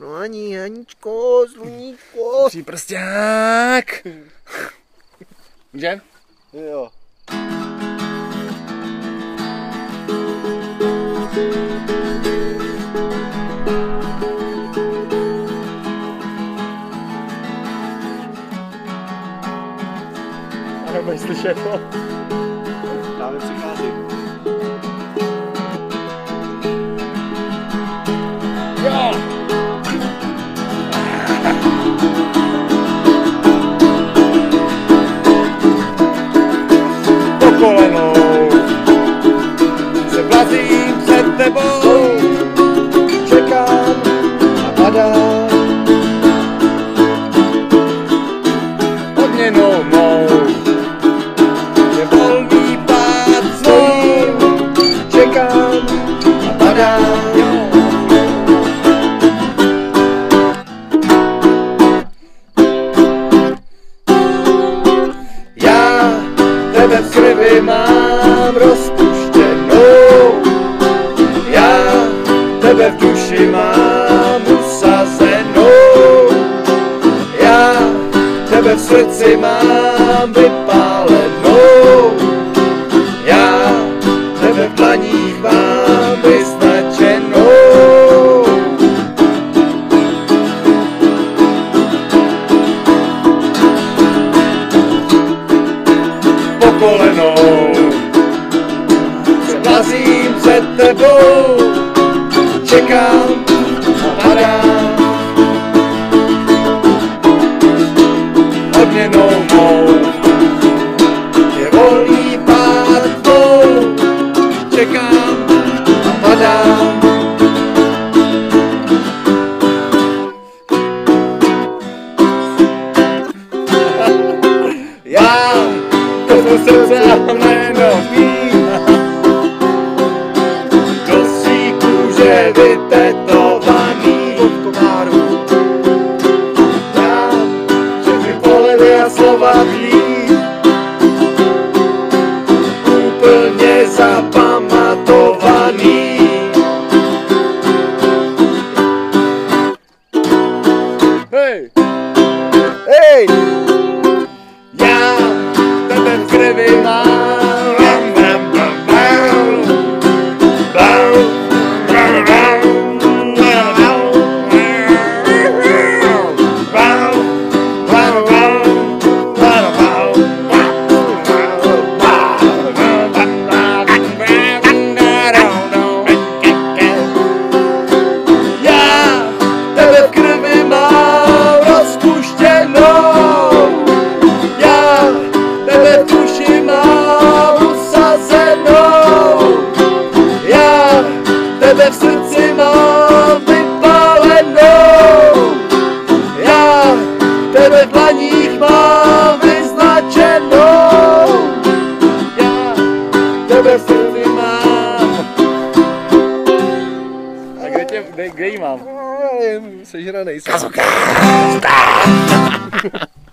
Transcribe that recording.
No ani, Aničko, sluníčko. Příprsták. Že? Jo. Ano, budeš slyšet, no. Právě přichází. Tebe v krvi mám rozpuštěnou. Já tebe v duši mám usazenou. Já tebe v srdci mám vypálenou. Se plazím před tebou, čekám a padám. Odměnou mou, Je volný pád tvou, čekám a padám. Srdce a jméno mý. do svý kůže vytetovaný od komáru. Já všechny pohledy a slova tvý úplně zapamatovaný. Hej! Hej! Já tebe v tebe v srdci mám vypálenou. Já tebe v dlaních mám vyznačenou. Já tebe v srdci mám. A kde, tě, kde, kde jí mám? Sežranej jsem.